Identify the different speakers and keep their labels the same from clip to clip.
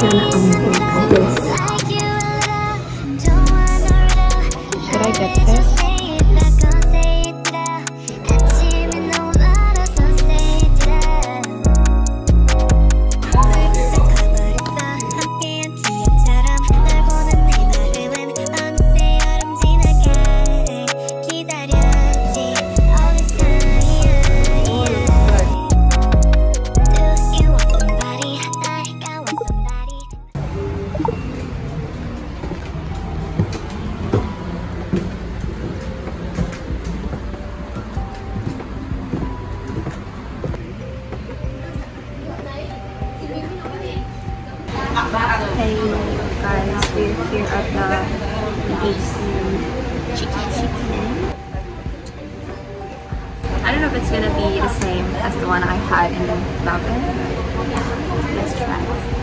Speaker 1: gonna this. Should I get this? The Chicken. I don't know if it's gonna be the same as the one I had in Melbourne. Let's try.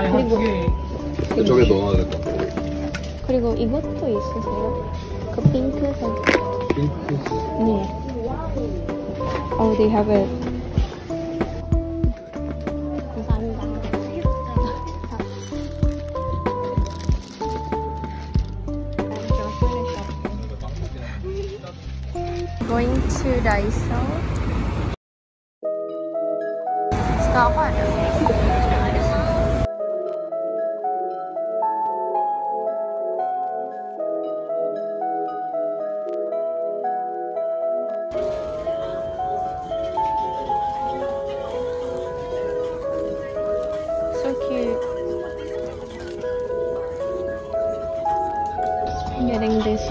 Speaker 1: 그리고
Speaker 2: 이쪽에 넣어야 될 것 같아.
Speaker 1: 그리고 이것도 있으세요? 그 핑크색.
Speaker 2: 핑크.
Speaker 1: 네. Oh, they have it. Going to Daiso.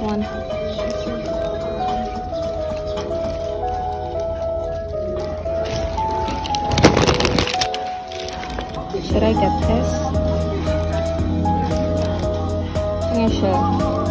Speaker 1: One. Should I get this? I think I should.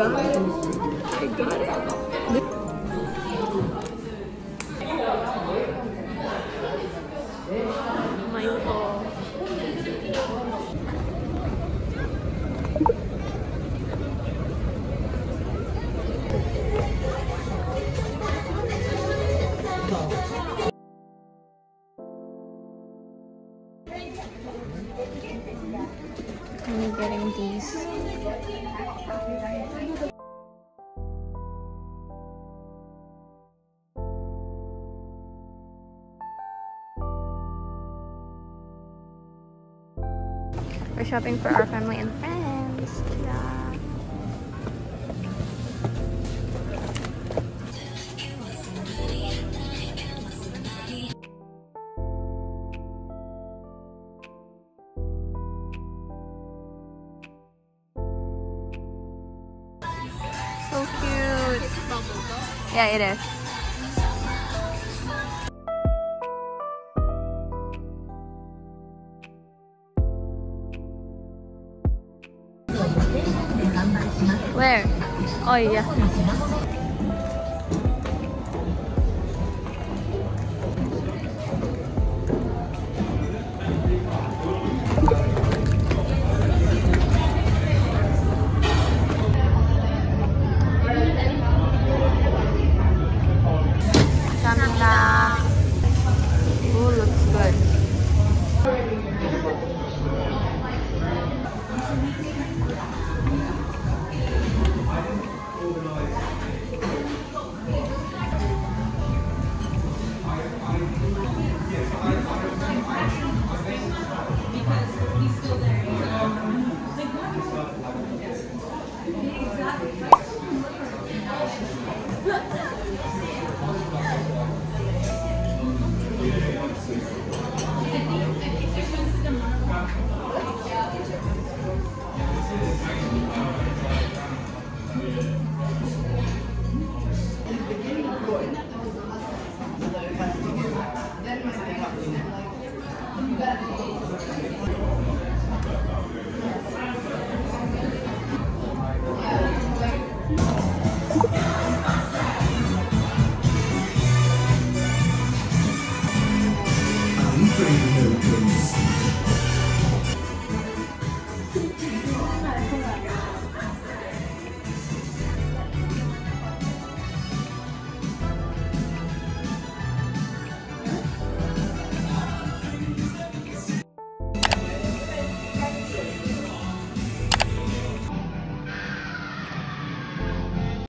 Speaker 1: i got it. We're shopping for our family and friends. Yeah. So cute. Yeah, it is. 哎呀